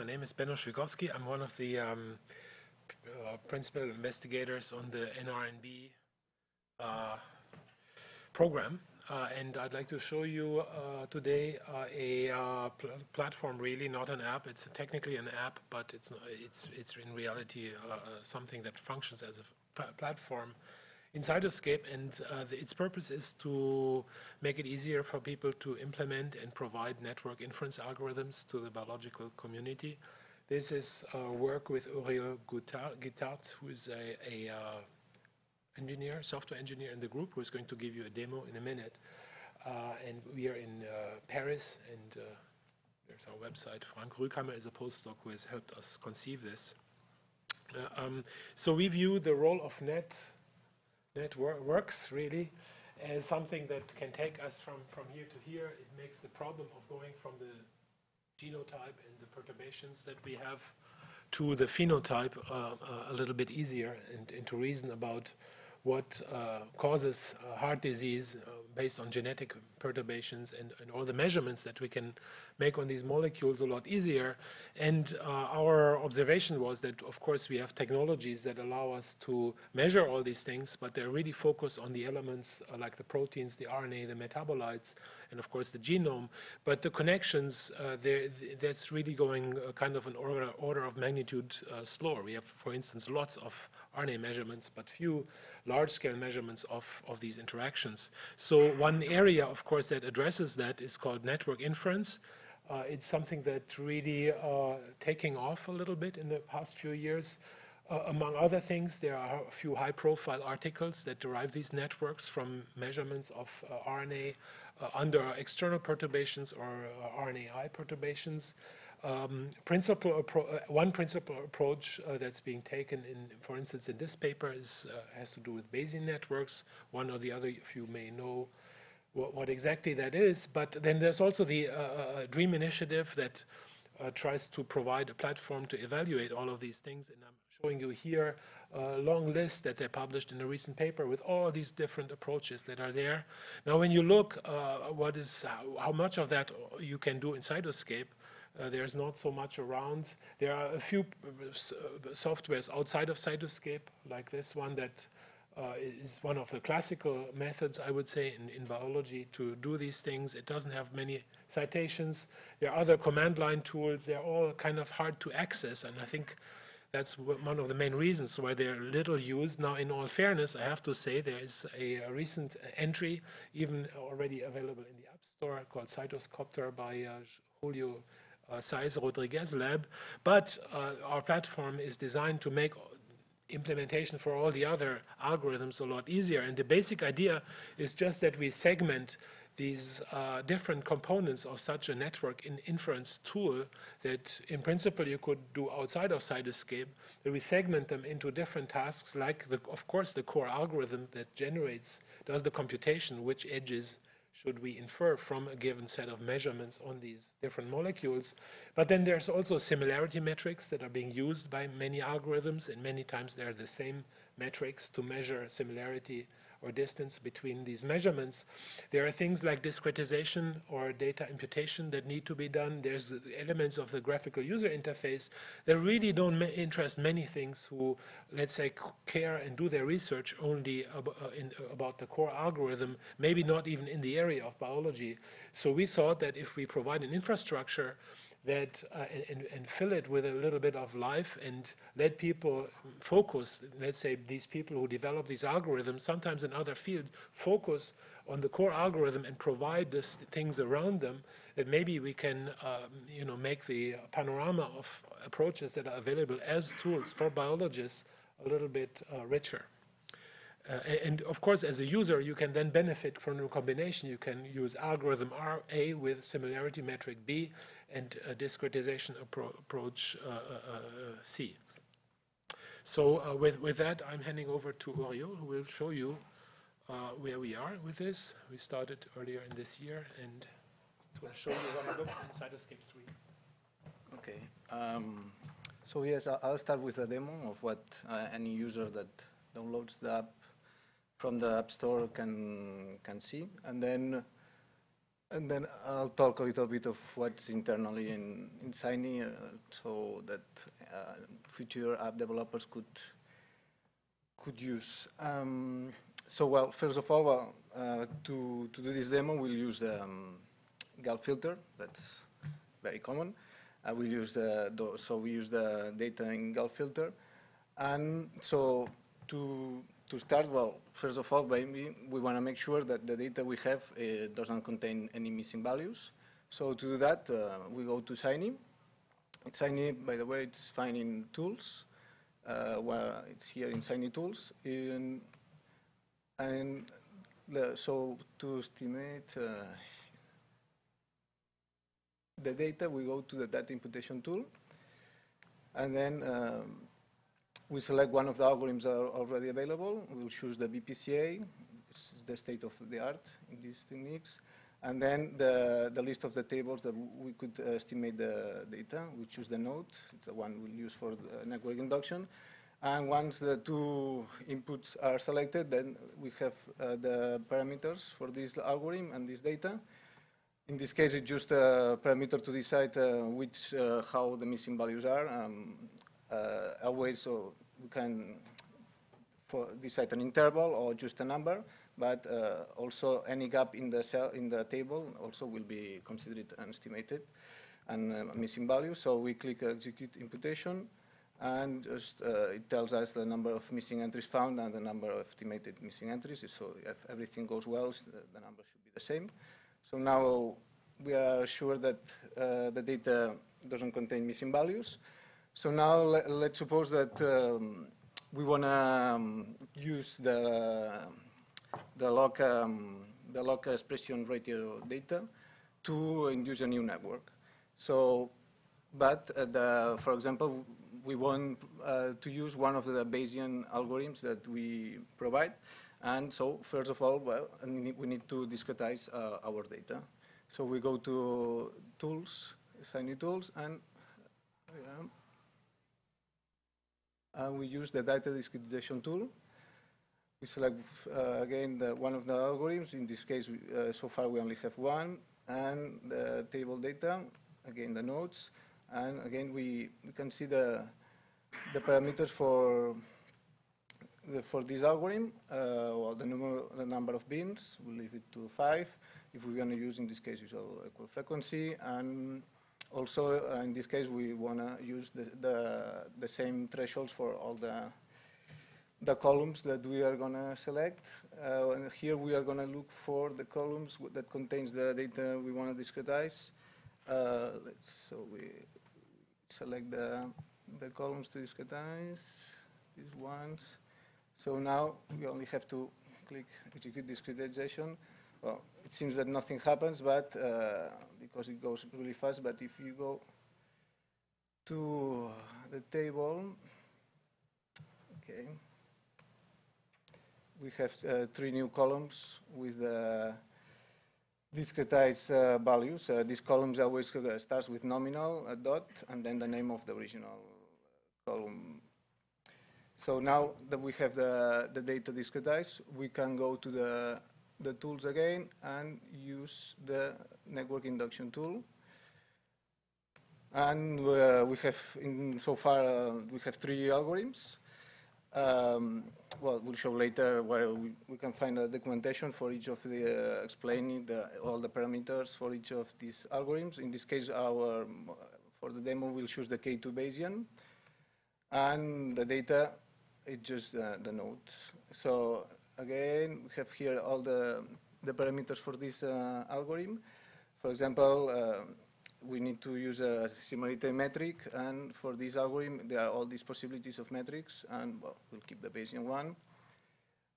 My name is Benno Schwikowski. I'm one of the um, uh, principal investigators on the NRNB uh, program. Uh, and I'd like to show you uh, today uh, a uh, pl platform, really, not an app. It's technically an app, but it's, it's, it's in reality something that functions as a platform in Cytoscape, and uh, the, its purpose is to make it easier for people to implement and provide network inference algorithms to the biological community. This is uh, work with Oriol Guitart, who is a, a uh, engineer, software engineer in the group, who is going to give you a demo in a minute. Uh, and we are in uh, Paris, and uh, there's our website. Frank Rühlkammer is a postdoc who has helped us conceive this. Um, so we view the role of net network works really as something that can take us from, from here to here. It makes the problem of going from the genotype and the perturbations that we have to the phenotype uh, uh, a little bit easier and, and, to reason about what uh, causes uh, heart disease uh, based on genetic perturbations and, and, all the measurements that we can make on these molecules a lot easier. And uh, our observation was that, of course, we have technologies that allow us to measure all these things, but they're really focused on the elements uh, like the proteins, the RNA, the metabolites, and of course the genome. But the connections, uh, that's really going uh, kind of an order, order of magnitude uh, slower. We have, for instance, lots of RNA measurements, but few large-scale measurements of, of these interactions. So one area, of course, that addresses that is called network inference. Uh, it's something that really uh, taking off a little bit in the past few years. Uh, among other things, there are a few high-profile articles that derive these networks from measurements of uh, RNA uh, under external perturbations or uh, RNAi perturbations. Um, uh, one principal approach uh, that's being taken in, for instance, in this paper is uh, has to do with Bayesian networks. One or the other, if you may know what, what exactly that is. But then there's also the uh, uh, DREAM initiative that uh, tries to provide a platform to evaluate all of these things. And I'm showing you here a long list that they published in a recent paper with all these different approaches that are there. Now, when you look what is how, much of that you can do in Cytoscape, uh, there's not so much around. There are a few uh, softwares outside of Cytoscape, like this one that uh, is one of the classical methods, I would say, in, in, biology to do these things. It doesn't have many citations. There are other command line tools. They're all kind of hard to access, and I think that's one of the main reasons why they're little used. Now, in all fairness, I have to say there is a, a recent entry, even already available in the App Store, called CytoCopteR by uh, Julio uh, Saez Rodriguez lab, but uh, our platform is designed to make implementation for all the other algorithms a lot easier. And the basic idea is just that we segment these uh, different components of such a network in inference tool that in principle you could do outside of Cytoscape, that we segment them into different tasks like, the, of course, the core algorithm that generates, does the computation, which edges should we infer from a given set of measurements on these different molecules. But then there's also similarity metrics that are being used by many algorithms, and many times they're the same metrics to measure similarity or distance between these measurements. There are things like discretization or data imputation that need to be done. There's the elements of the graphical user interface that really don't interest many things who, let's say, care and do their research only ab uh, in, uh, about the core algorithm, maybe not even in the area of biology. So we thought that if we provide an infrastructure that uh, and, and, fill it with a little bit of life and let people focus, let's say these people who develop these algorithms, sometimes in other fields, focus on the core algorithm and provide the things around them, that maybe we can um, you know, make the panorama of approaches that are available as tools for biologists a little bit uh, richer. Uh, and of course, as a user, you can then benefit from the combination. You can use algorithm R, A with similarity metric B, and discretization appro approach uh, uh, uh, C. So with, with that, I'm handing over to Oriol, who will show you where we are with this. We started earlier in this year, and it's going to show you what it looks in Cytoscape 3. Okay. Um, so yes, I'll start with a demo of what uh, any user that downloads the app from the App Store can can see, and then And then I'll talk a little bit of what's internally in, in CyNI uh, so that uh, future app developers could could use. Um, so, well, first of all, well, uh, to, to do this demo, we'll use the um, filter. That's very common. Uh, we use the, so we use the data in gulf filter. And so to to start, well, first of all, maybe we want to make sure that the data we have uh, doesn't contain any missing values. So to do that, uh, we go to CyNI. CyNI, by the way, it's fine in tools. Uh, where it's here in CyNI tools. In, and the, so to estimate uh, the data, we go to the data imputation tool. And then um, we select one of the algorithms that are already available. We'll choose the BPCA, which is the state of the art in these techniques. And then the, the list of the tables that we could estimate the data. We choose the node. It's the one we'll use for the network induction. And once the two inputs are selected, then we have uh, the parameters for this algorithm and this data. In this case, it's just a parameter to decide uh, which, uh, how the missing values are. Um, uh, a way so we can decide an interval or just a number, but uh, also any gap in the cell in the table also will be considered and estimated and uh, missing value. So we click execute imputation, and just, uh, it tells us the number of missing entries found and the number of estimated missing entries. So if everything goes well, the number should be the same. So now we are sure that uh, the data doesn't contain missing values. So now let, us suppose that um, we want to um, use the the log um, the log expression ratio data to induce a new network. So, but uh, the, for example, we want uh, to use one of the Bayesian algorithms that we provide. And so, first of all, well, we need to discretize uh, our data. So we go to Tools, CyNI Tools, and and we use the data discretization tool. We select, uh, again, the, one of the algorithms. In this case, we, uh, so far we only have one, and the table data, again, the nodes. And again, we, we can see the, the parameters for, the, for this algorithm. Uh, well, the number, the number of bins, we'll leave it to five. If we're going to use, in this case, usual equal frequency. And also, uh, in this case, we want to use the, the, the, same thresholds for all the, the columns that we are going to select. Uh, and here we are going to look for the columns that contains the data we want to discretize. Uh, so we select the, the columns to discretize, these ones. So now we only have to click execute discretization. Well, it seems that nothing happens, but uh, because it goes really fast. But if you go to the table, okay, we have uh, three new columns with uh, discretized uh, values. Uh, these columns always uh, starts with nominal, a dot, and then the name of the original column. So now that we have the, the data discretized, we can go to the the tools again and use the network induction tool. And uh, we have, in, so far, uh, we have three algorithms. Um, well, we'll show later where we, we, can find a documentation for each of the, uh, explaining the, all the parameters for each of these algorithms. In this case, our, for the demo, we'll choose the K2 Bayesian. And the data is just uh, the node. So again, we have here all the, the parameters for this uh, algorithm. For example, uh, we need to use a similarity metric, and for this algorithm, there are all these possibilities of metrics, and well, we'll keep the Bayesian one.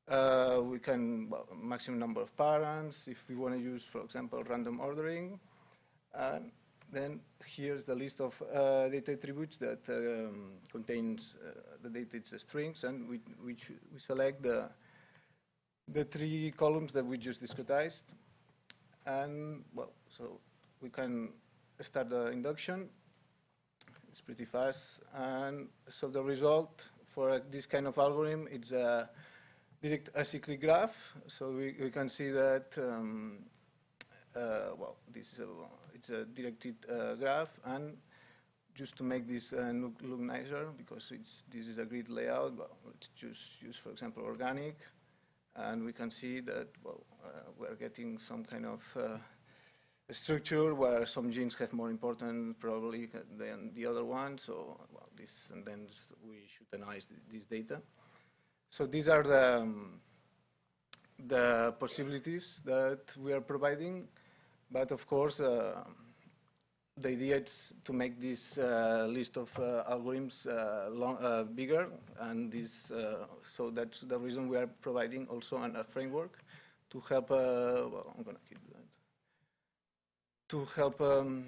Uh, we can, well, maximum number of parents, if we want to use, for example, random ordering. And then here's the list of uh, data attributes that um, contains uh, the data, strings, and we, we, we select the the three columns that we just discretized. And, well, so we can start the induction. It's pretty fast. And so the result for this kind of algorithm, it's a direct acyclic graph. So we, we can see that, um, uh, well, this is a, it's a directed uh, graph, and just to make this uh, look, look nicer, because it's, this is a grid layout, well, let's just use, for example, organic, and we can see that, well, uh, we're getting some kind of uh, structure where some genes have more importance probably than the other one, so, well, this, and then we should analyze this data. So these are the, um, the possibilities that we are providing, but of course, uh, the idea is to make this uh, list of uh, algorithms uh, long, uh, bigger, and this, uh, so that's the reason we are providing also an, a framework to help. well, I'm gonna keep that. To help um,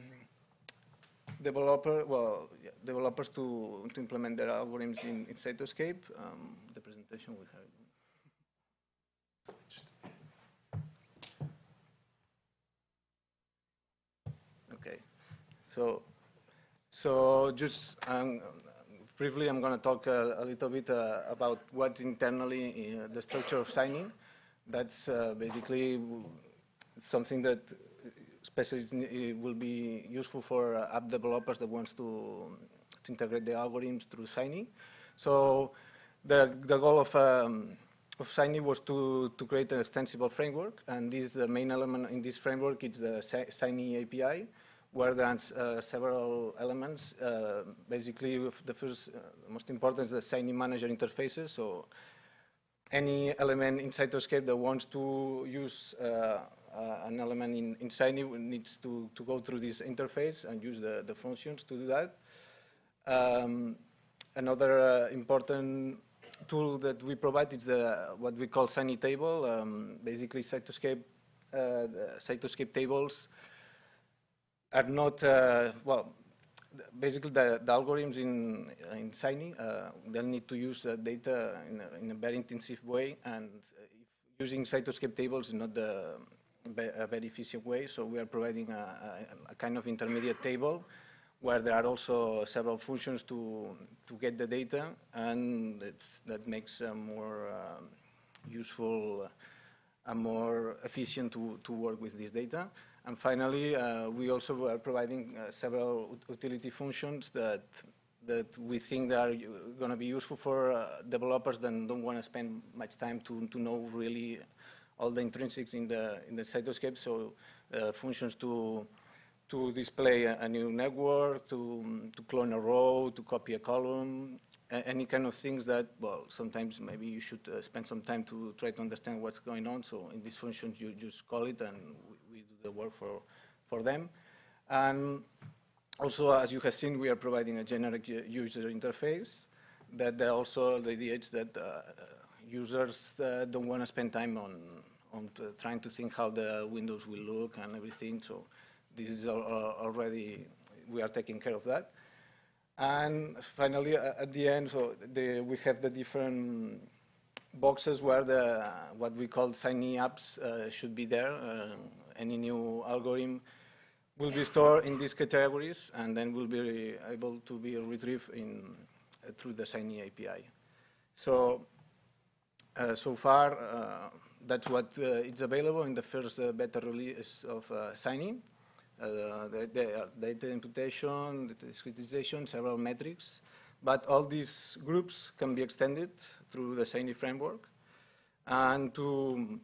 developer, well, yeah, developers to to implement their algorithms in, in Cytoscape. Um, the presentation we have. Okay. So, so just um, briefly, I'm going to talk a, a little bit uh, about what's internally uh, the structure of CyNI. That's uh, basically something that especially will be useful for uh, app developers that wants to, to integrate the algorithms through CyNI. So the, the goal of, um, of CyNI was to, to create an extensible framework, and this the main element in this framework is the CyNI API, where there are uh, several elements. Uh, basically, the first, uh, most important is the CyNI manager interfaces. So any element in Cytoscape that wants to use uh, uh, an element in, in CyNI needs to, to go through this interface and use the, the functions to do that. Um, another uh, important tool that we provide is the, what we call CyNI table. Um, basically, Cytoscape, Cytoscape tables are not, uh, well, basically the, the, algorithms in, in CyNI, uh, they'll need to use uh, data in a, in a, very intensive way, and using cytoscape tables is not the, a very efficient way, so we are providing a, a, a, kind of intermediate table where there are also several functions to, to get the data, and that makes more um, useful and more efficient to, to work with this data. And finally, uh, we also are providing uh, several utility functions that that we think that are going to be useful for uh, developers that don't want to spend much time to, to know really all the intrinsics in the in the cytoscape. So uh, functions to to display a, a, new network, to to clone a row, to copy a column, any kind of things that well sometimes maybe you should uh, spend some time to try to understand what's going on. So in these functions you just call it and the work for, for them. And also, as you have seen, we are providing a generic user interface that also the idea is that uh, users uh, don't want to spend time on, on trying to think how the windows will look and everything. So this is already, we are taking care of that. And finally, at the end, so the, we have the different boxes where the what we call CyNI apps uh, should be there. Uh, any new algorithm will be stored in these categories and then will be able to be retrieved in, uh, through the CyNI API. So, uh, so far, uh, that's what uh, is available in the first beta release of uh, CyNI. the, the data imputation, the discretization, several metrics. But all these groups can be extended through the CyNI framework. And to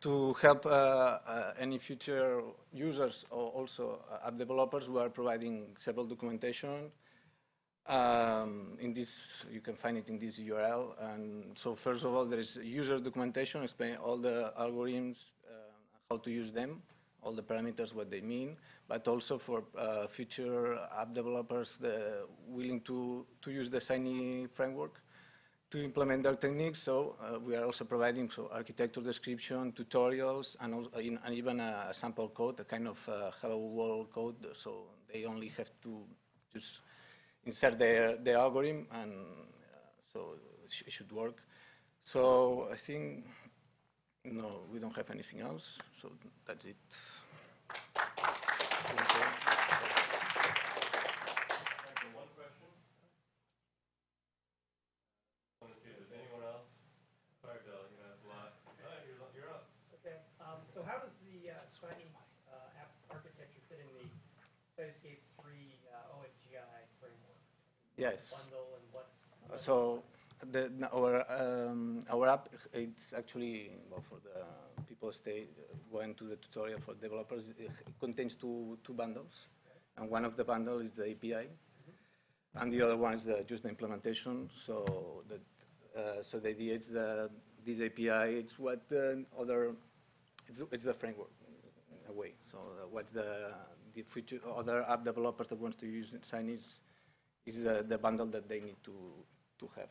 to help uh, uh, any future users or also uh, app developers who are providing several documentation. Um, in this, you can find it in this URL. And so first of all, there is user documentation explaining all the algorithms, uh, how to use them, all the parameters, what they mean, but also for uh, future app developers willing to, to use the CyNI framework to implement their techniques. So uh, we are also providing so architecture description, tutorials, and, also, and even a sample code, a kind of uh, hello world code. So they only have to just insert their, their algorithm, and uh, so it, sh it should work. So I think, no, we don't have anything else. So that's it. Sorry, Bill, you know, you're lo you're up. Okay. Um so how does the uh, CyNI Cytoscape 3 uh, OSGI framework? Yes. And what's? what's So the, our, um, our app, it's actually, well, for the people stay, going to the tutorial for developers, it contains two, two bundles. And one of the bundle is the API, and the other one is the, just the implementation. So that, uh, so the idea is that this API, it's what the other, it's, it's the framework in a way. So uh, what the, the future, other app developers that wants to use Sign is, is the, the bundle that they need to, to have.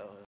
Uh,